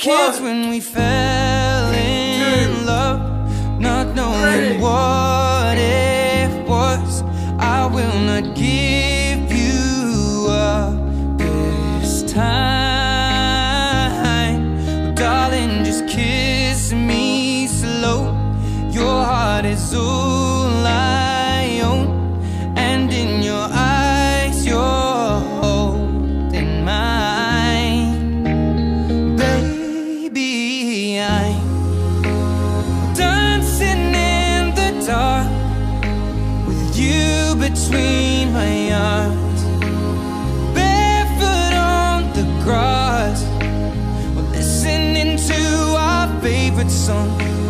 Cause we were just kids when we fell in love, not knowing what it was. I will not give you up this time. Darling, just kiss me slow. Your heart is all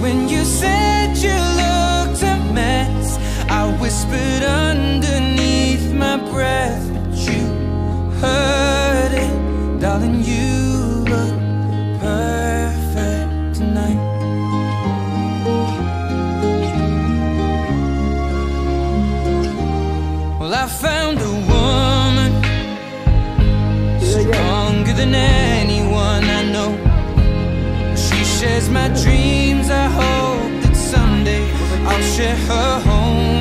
When you said you looked a mess, I whispered underneath my breath, but you heard shares my dreams. I hope that someday I'll share her home.